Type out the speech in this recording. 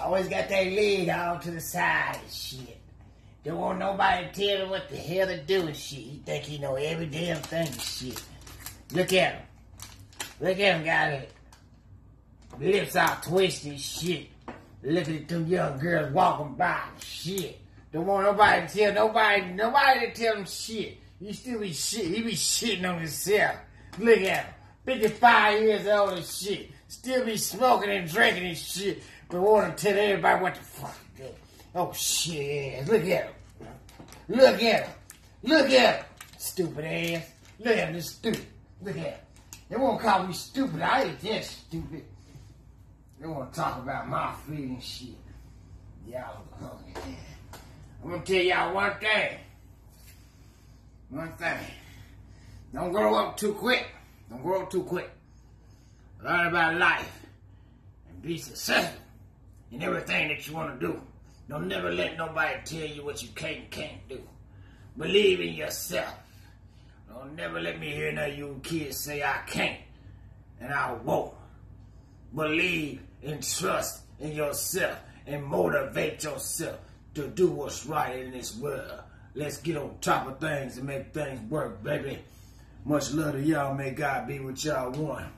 Always got that leg out to the side and shit. Don't want nobody to tell him what the hell to do and shit. He think he know every damn thing and shit. Look at him. Look at him, got it. Lips all twisted shit. Look at them young girls walking by and shit. Don't want nobody to tell nobody, nobody to tell him shit. He still be shit. He be shitting on himself. Look at him. 55 years old and shit. Still be smoking and drinking and shit. But want to tell everybody what the fuck. Oh shit. Look at him. Look at him. Look at him. Stupid ass. Look at him. This stupid. Look at him. They won't call me stupid. I ain't that stupid. They want to talk about my feet and shit. Y'all, I'm gonna tell y'all one thing. One thing. Don't grow up too quick. Don't grow up too quick. Learn about life and be successful in everything that you want to do. Don't never let nobody tell you what you can and can't do. Believe in yourself. Don't never let me hear none of you kids say I can't and I won't. Believe and trust in yourself and motivate yourself to do what's right in this world. Let's get on top of things and make things work, baby. Much love to y'all. May God be with y'all one.